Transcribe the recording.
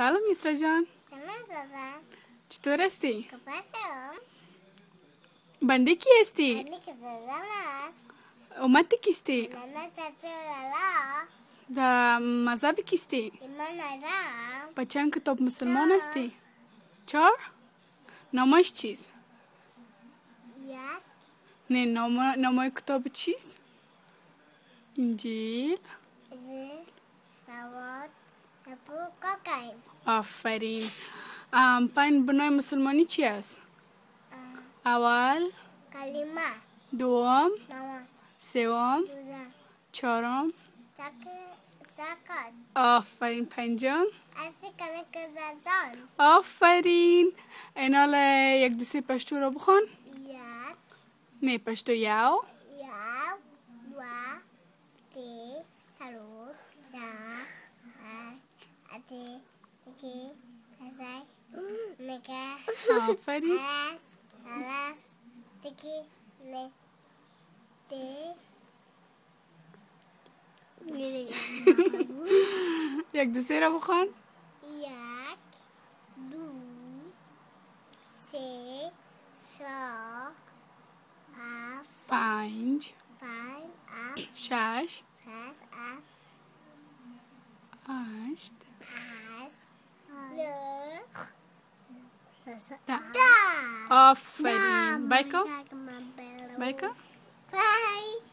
Salam Isra John. Salam Baba. Çitor esti? Kapasam. Bande ki esti? Bande ki zazamas. Oma te kisti? Nana tatı lala. Da mazabi kisti? İman azam. Paçan ki top musulman esti? Çor? Namoş çiz? Yak. Ne namoy kitabı çiz? İncil. Zil. آفرین. ام، پنج بنای مسلمانی چی است؟ اول کلمه دوم نماز. سوم چهارم. زک زکات. آفرین. پنجم. آفرین. اینال یک دو سه پشتو رو بخوان یک. نه پشتو یاو یک دو تی سلو چهار پنج اتی اکی هزار نگه. آفرین. alas, tiki, ne, te. یک دو سه رو بخوان. یک دو سه چهار هفت پنج پنج هفت شش شش هفت هشت. Da. Da. Aferin. Baiko? Bye.